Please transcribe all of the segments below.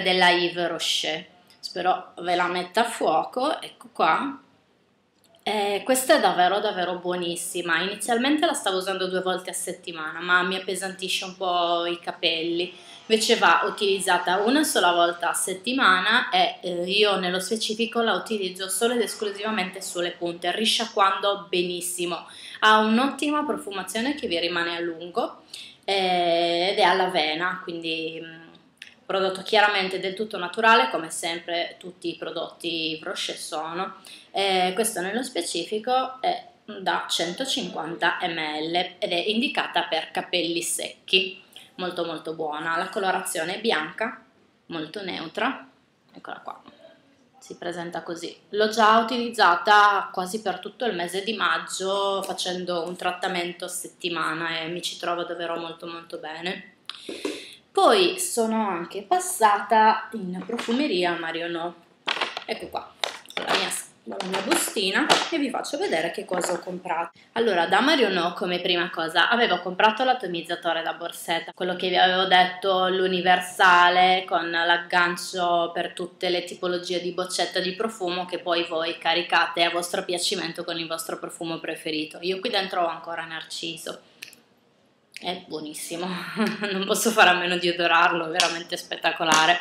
sempre della Yves Rocher. Spero ve la metta a fuoco, ecco qua. Eh, questa è davvero davvero buonissima. Inizialmente la stavo usando due volte a settimana, ma mi appesantisce un po' i capelli. Invece va utilizzata una sola volta a settimana e eh, io nello specifico la utilizzo solo ed esclusivamente sulle punte, risciacquando benissimo. Ha un'ottima profumazione che vi rimane a lungo eh, ed è all'avena, quindi mm, prodotto chiaramente del tutto naturale come sempre tutti i prodotti Roche sono. Eh, questo nello specifico è da 150 ml ed è indicata per capelli secchi. Molto molto buona. La colorazione è bianca molto neutra. Eccola qua. Si presenta così. L'ho già utilizzata quasi per tutto il mese di maggio facendo un trattamento a settimana e mi ci trovo davvero molto molto bene poi sono anche passata in profumeria Marionò. Ecco qua, la mia, la mia bustina e vi faccio vedere che cosa ho comprato. Allora, da Marionò come prima cosa avevo comprato l'atomizzatore da borsetta, quello che vi avevo detto, l'universale con l'aggancio per tutte le tipologie di boccetta di profumo che poi voi caricate a vostro piacimento con il vostro profumo preferito. Io qui dentro ho ancora Narciso è buonissimo, non posso fare a meno di odorarlo, è veramente spettacolare.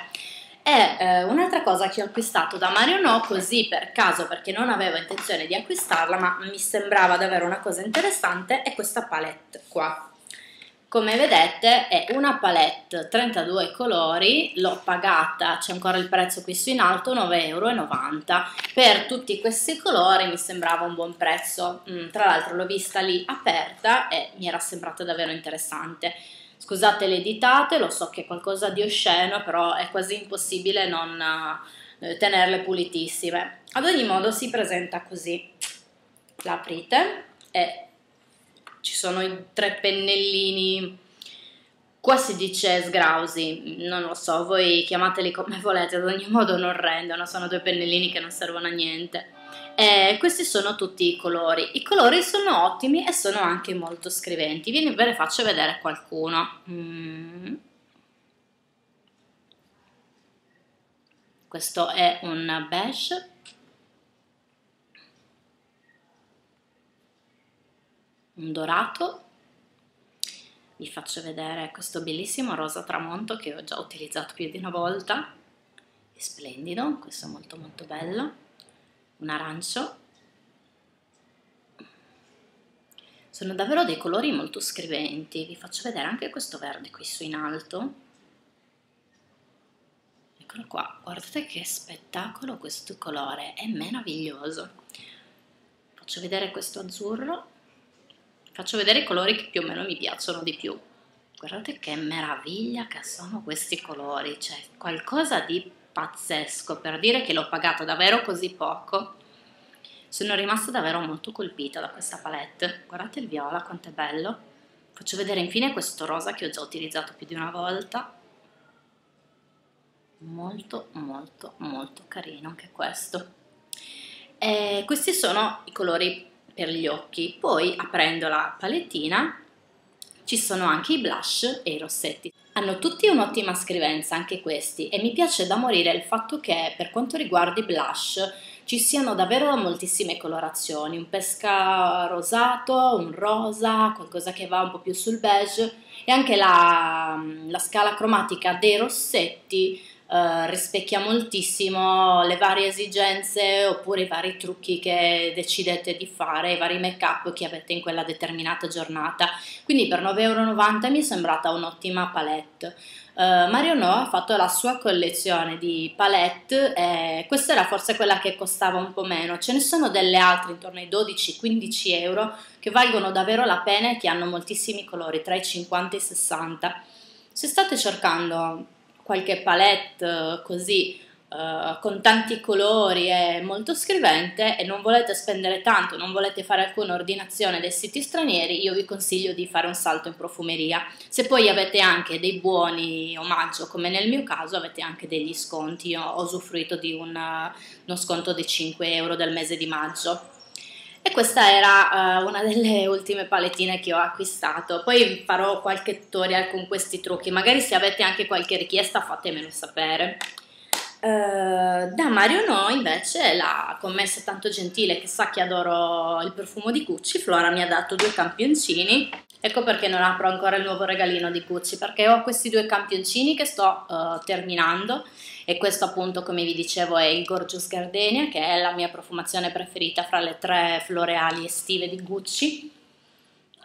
E eh, un'altra cosa che ho acquistato da Mario No, così per caso, perché non avevo intenzione di acquistarla, ma mi sembrava davvero una cosa interessante, è questa palette qua. Come vedete è una palette 32 colori, l'ho pagata, c'è ancora il prezzo qui su in alto, 9,90 euro. Per tutti questi colori mi sembrava un buon prezzo, mm, tra l'altro l'ho vista lì aperta e mi era sembrata davvero interessante. Scusate le ditate, lo so che è qualcosa di osceno, però è quasi impossibile non eh, tenerle pulitissime. Ad ogni modo si presenta così. La aprite e ci sono i tre pennellini, qua si dice sgrausi, non lo so, voi chiamateli come volete, ad ogni modo non rendono, sono due pennellini che non servono a niente. E questi sono tutti i colori. I colori sono ottimi e sono anche molto scriventi. Vieni, ve ne faccio vedere qualcuno. Mm. Questo è un beige un dorato. Vi faccio vedere questo bellissimo rosa tramonto che ho già utilizzato più di una volta. È splendido, questo è molto molto bello. Un arancio. Sono davvero dei colori molto scriventi. Vi faccio vedere anche questo verde qui su in alto. Eccolo qua. Guardate che spettacolo questo colore. È meraviglioso. Faccio vedere questo azzurro faccio vedere i colori che più o meno mi piacciono di più. Guardate che meraviglia che sono questi colori cioè qualcosa di pazzesco per dire che l'ho pagato davvero così poco. Sono rimasta davvero molto colpita da questa palette. Guardate il viola quanto è bello. Faccio vedere infine questo rosa che ho già utilizzato più di una volta. Molto molto molto carino anche questo. E questi sono i colori per gli occhi. Poi aprendo la palettina ci sono anche i blush e i rossetti. Hanno tutti un'ottima scrivenza anche questi e mi piace da morire il fatto che per quanto riguarda i blush ci siano davvero moltissime colorazioni, un pesca rosato, un rosa, qualcosa che va un po' più sul beige e anche la, la scala cromatica dei rossetti Uh, rispecchia moltissimo le varie esigenze oppure i vari trucchi che decidete di fare, i vari make up che avete in quella determinata giornata. Quindi per 9,90 euro mi è sembrata un'ottima palette. Uh, Mario No ha fatto la sua collezione di palette e questa era forse quella che costava un po' meno. Ce ne sono delle altre intorno ai 12-15 euro che valgono davvero la pena e che hanno moltissimi colori, tra i 50 e i 60. Se state cercando qualche palette eh, così uh, con tanti colori e molto scrivente e non volete spendere tanto, non volete fare alcuna ordinazione dai siti stranieri, io vi consiglio di fare un salto in profumeria. Se poi avete anche dei buoni omaggio, come nel mio caso, avete anche degli sconti, io ho usufruito di un, uno sconto di 5 euro del mese di maggio. E questa era uh, una delle ultime palettine che ho acquistato. Poi farò qualche tutorial con questi trucchi. Magari se avete anche qualche richiesta fatemelo sapere. Uh, da Mario No invece la commessa tanto gentile che sa che adoro il profumo di Gucci, Flora mi ha dato due campioncini. Ecco perché non apro ancora il nuovo regalino di Gucci, perché ho questi due campioncini che sto uh, terminando. E questo appunto come vi dicevo è il Gorgeous Gardenia che è la mia profumazione preferita fra le tre floreali estive di Gucci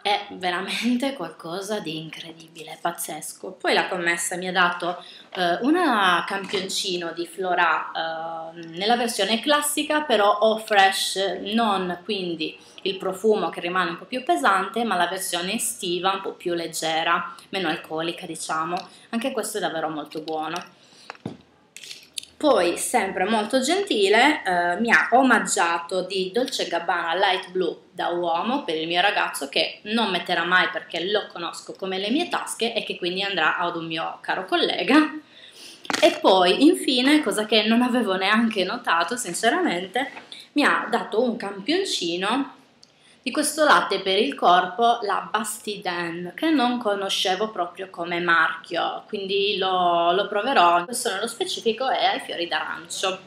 è veramente qualcosa di incredibile, pazzesco. Poi la commessa mi ha dato uh, una campioncino di Flora uh, nella versione classica, però o fresh, non quindi il profumo che rimane un po' più pesante, ma la versione estiva un po' più leggera, meno alcolica diciamo. Anche questo è davvero molto buono. Poi, sempre molto gentile, eh, mi ha omaggiato di Dolce Gabbana Light Blue da uomo per il mio ragazzo che non metterà mai perché lo conosco come le mie tasche e che quindi andrà ad un mio caro collega. E poi, infine, cosa che non avevo neanche notato sinceramente, mi ha dato un campioncino di questo latte per il corpo, la Bastiden, che non conoscevo proprio come marchio, quindi lo, lo proverò. Questo nello specifico è ai fiori d'arancio.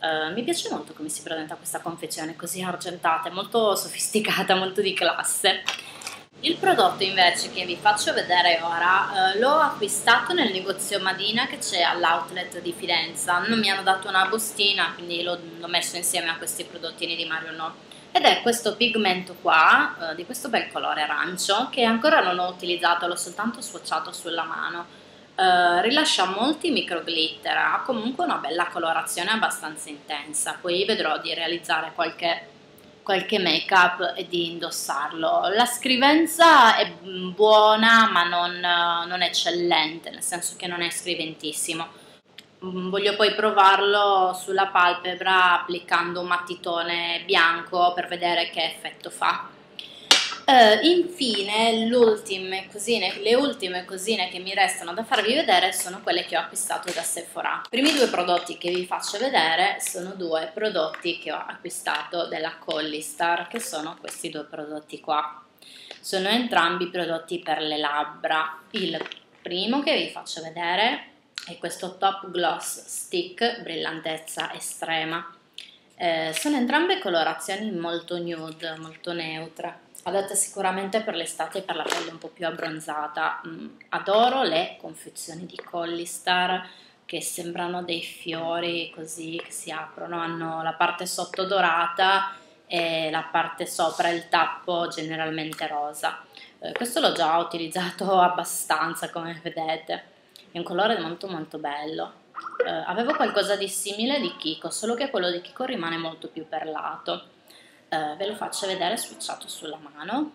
Uh, mi piace molto come si presenta questa confezione così argentata, è molto sofisticata, molto di classe. Il prodotto invece che vi faccio vedere ora uh, l'ho acquistato nel negozio Madina che c'è all'outlet di Firenze. Non mi hanno dato una bustina, quindi l'ho messo insieme a questi prodottini di Mario No ed è questo pigmento qua eh, di questo bel colore arancio che ancora non ho utilizzato, l'ho soltanto swatchato sulla mano. Eh, rilascia molti micro glitter ha comunque una bella colorazione abbastanza intensa. Poi vedrò di realizzare qualche, qualche make up e di indossarlo. La scrivenza è buona ma non, non eccellente nel senso che non è scriventissimo voglio poi provarlo sulla palpebra applicando un mattitone bianco per vedere che effetto fa. Uh, infine, cosine, le ultime cosine che mi restano da farvi vedere sono quelle che ho acquistato da Sephora. I primi due prodotti che vi faccio vedere sono due prodotti che ho acquistato della Collistar, che sono questi due prodotti qua. Sono entrambi prodotti per le labbra. Il primo che vi faccio vedere e questo Top Gloss Stick, brillantezza estrema. Eh, sono entrambe colorazioni molto nude, molto neutre, adatte sicuramente per l'estate e per la pelle un po' più abbronzata. Mm, adoro le confezioni di Collistar che sembrano dei fiori così che si aprono, hanno la parte sotto dorata e la parte sopra il tappo generalmente rosa. Eh, questo l'ho già utilizzato abbastanza come vedete è un colore molto molto bello. Eh, avevo qualcosa di simile di Kiko, solo che quello di Kiko rimane molto più perlato. Eh, ve lo faccio vedere swatchato sulla mano.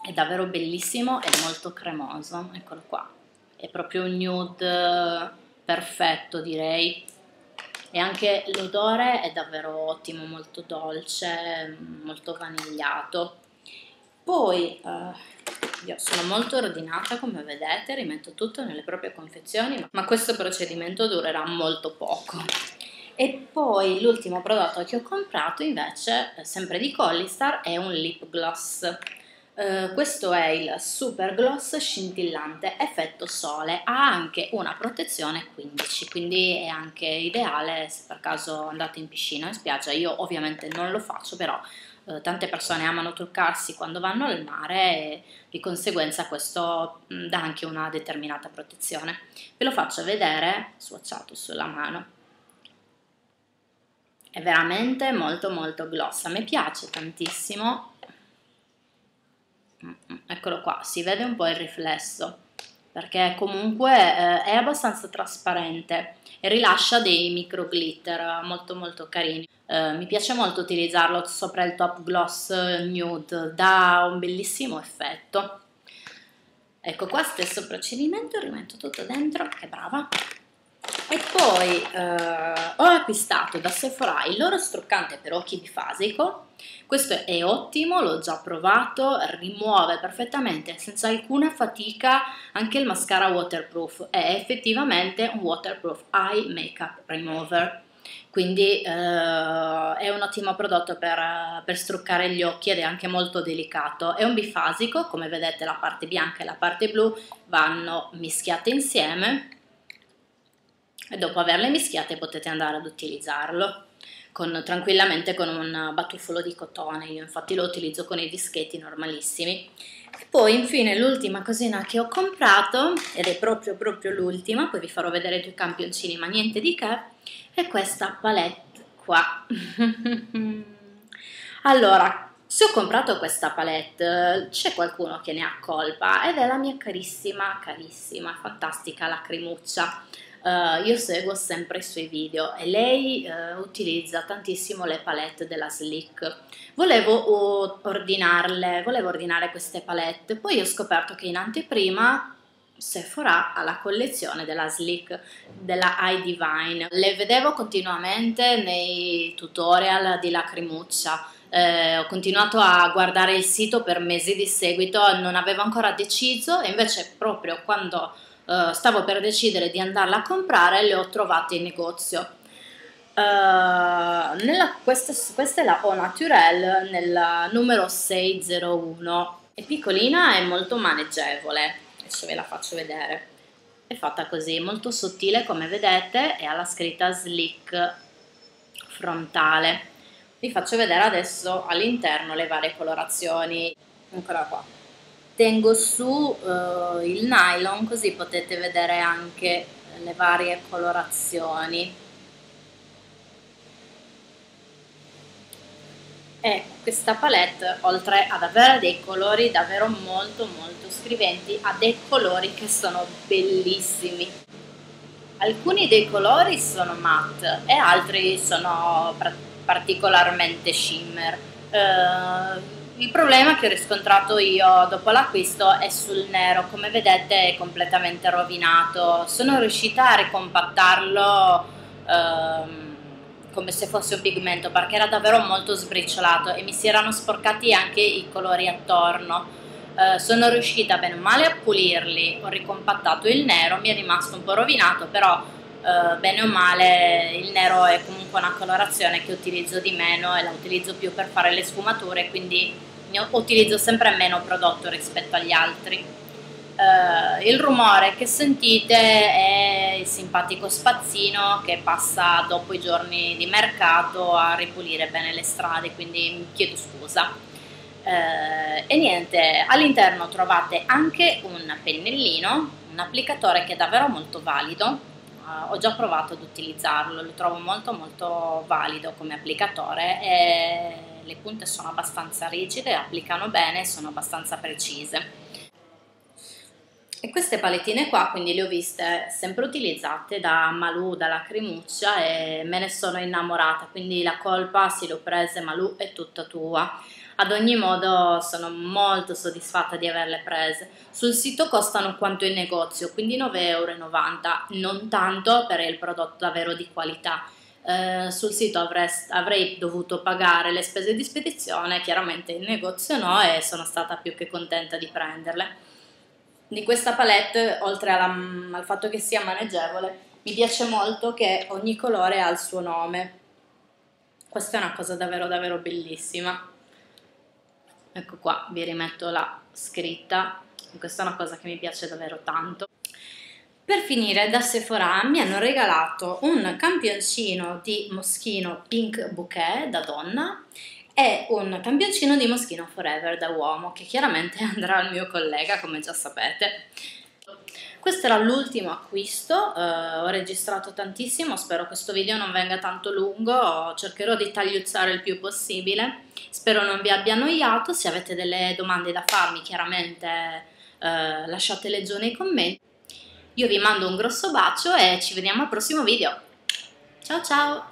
È davvero bellissimo e molto cremoso, eccolo qua. È proprio un nude perfetto direi. E anche l'odore è davvero ottimo, molto dolce, molto vanigliato. Poi eh, io sono molto ordinata come vedete, rimetto tutto nelle proprie confezioni, ma questo procedimento durerà molto poco. E poi l'ultimo prodotto che ho comprato invece, eh, sempre di Collistar, è un lip gloss. Uh, questo è il Super Gloss scintillante effetto sole, ha anche una protezione 15, quindi è anche ideale se per caso andate in piscina o in spiaggia. Io ovviamente non lo faccio, però uh, tante persone amano truccarsi quando vanno al mare e di conseguenza questo mm, dà anche una determinata protezione. Ve lo faccio vedere swatchato sulla mano. È veramente molto molto gloss, a me piace tantissimo eccolo qua, si vede un po' il riflesso perché comunque eh, è abbastanza trasparente e rilascia dei micro glitter molto molto carini. Eh, mi piace molto utilizzarlo sopra il top gloss nude, dà un bellissimo effetto. Ecco qua stesso procedimento, rimetto tutto dentro, che brava. E poi eh, ho acquistato da Sephora il loro struccante per occhi bifasico questo è ottimo, l'ho già provato, rimuove perfettamente senza alcuna fatica anche il mascara waterproof, è effettivamente un waterproof eye makeup remover. quindi eh, è un ottimo prodotto per, per, struccare gli occhi ed è anche molto delicato. È un bifasico, come vedete la parte bianca e la parte blu vanno mischiate insieme e dopo averle mischiate potete andare ad utilizzarlo con, tranquillamente con un batuffolo di cotone, io infatti lo utilizzo con i dischetti normalissimi. E poi infine l'ultima cosina che ho comprato, ed è proprio proprio l'ultima, poi vi farò vedere due campioncini ma niente di che, è questa palette qua. allora, se ho comprato questa palette c'è qualcuno che ne ha colpa ed è la mia carissima, carissima, fantastica lacrimuccia Uh, io seguo sempre i suoi video e lei uh, utilizza tantissimo le palette della Slick. Volevo ordinarle, volevo ordinare queste palette, poi ho scoperto che in anteprima Sephora ha la collezione della Slick, della Eye Divine. Le vedevo continuamente nei tutorial di lacrimuccia. Eh, ho continuato a guardare il sito per mesi di seguito, non avevo ancora deciso e invece proprio quando uh, stavo per decidere di andarla a comprare, le ho trovate in negozio. Uh, nella, questa, questa, è la Au Naturel nel numero 601 è piccolina e molto maneggevole. Adesso ve la faccio vedere. È fatta così molto sottile come vedete e ha la scritta slick frontale. Vi faccio vedere adesso all'interno le varie colorazioni. Ancora qua tengo su uh, il nylon così potete vedere anche le varie colorazioni. E questa palette oltre ad avere dei colori davvero molto molto scriventi ha dei colori che sono bellissimi. Alcuni dei colori sono matte e altri sono particolarmente shimmer. Uh, il problema che ho riscontrato io dopo l'acquisto è sul nero, come vedete è completamente rovinato. Sono riuscita a ricompattarlo ehm, come se fosse un pigmento perché era davvero molto sbriciolato e mi si erano sporcati anche i colori attorno. Eh, sono riuscita bene o male a pulirli, ho ricompattato il nero, mi è rimasto un po' rovinato, però eh, bene o male il nero è comunque una colorazione che utilizzo di meno e la utilizzo più per fare le sfumature, quindi utilizzo sempre meno prodotto rispetto agli altri. Uh, il rumore che sentite è il simpatico spazzino che passa dopo i giorni di mercato a ripulire bene le strade, quindi chiedo scusa. Uh, e niente, all'interno trovate anche un pennellino, un applicatore che è davvero molto valido. Uh, ho già provato ad utilizzarlo, lo trovo molto molto valido come applicatore e le punte sono abbastanza rigide, applicano bene, sono abbastanza precise. E queste palettine qua quindi le ho viste sempre utilizzate da Malù, da Lacrimuccia e me ne sono innamorata, quindi la colpa sì l'ho prese Malù è tutta tua. Ad ogni modo sono molto soddisfatta di averle prese. Sul sito costano quanto in negozio, quindi 9,90 euro, non tanto per il prodotto davvero di qualità eh, sul sito avrest, avrei dovuto pagare le spese di spedizione, chiaramente in negozio no e sono stata più che contenta di prenderle. Di questa palette, oltre alla, al fatto che sia maneggevole, mi piace molto che ogni colore ha il suo nome. Questa è una cosa davvero davvero bellissima. Ecco qua, vi rimetto la scritta. Questa è una cosa che mi piace davvero tanto. Per finire da Sephora mi hanno regalato un campioncino di moschino Pink Bouquet da donna e un campioncino di moschino Forever da uomo che chiaramente andrà al mio collega come già sapete. Questo era l'ultimo acquisto, eh, ho registrato tantissimo, spero questo video non venga tanto lungo, cercherò di tagliuzzare il più possibile, spero non vi abbia annoiato, se avete delle domande da farmi chiaramente eh, lasciatele giù nei commenti. Io vi mando un grosso bacio e ci vediamo al prossimo video. Ciao ciao!